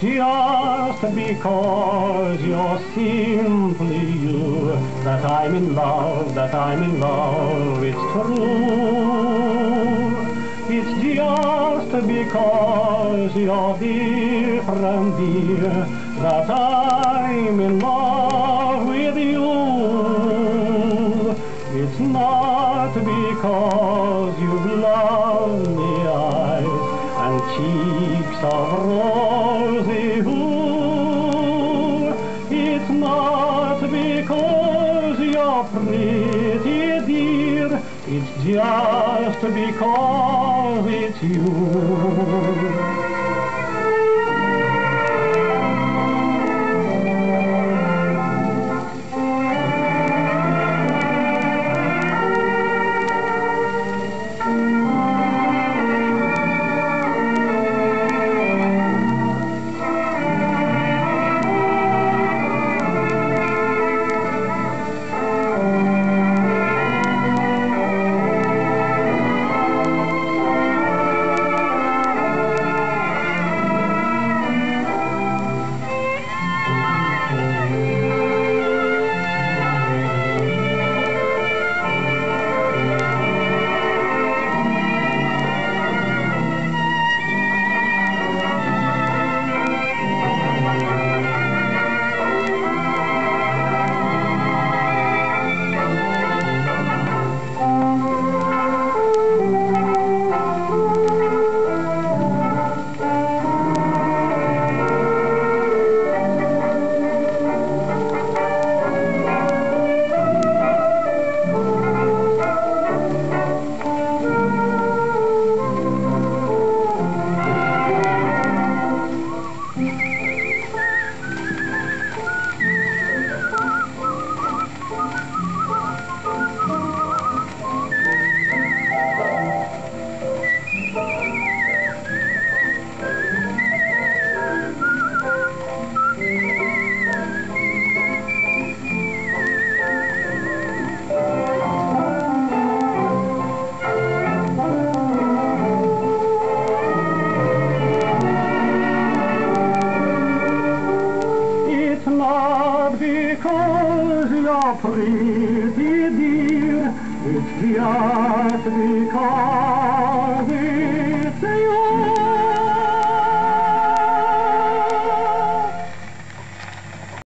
just because you're simply you that I'm in love, that I'm in love, it's true. It's just because you're different, dear, that I'm in love with you. It's not because you've lovely eyes and cheeks of rosy Not because you're pretty, dear. It's just because it's you. Please.